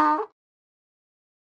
あ!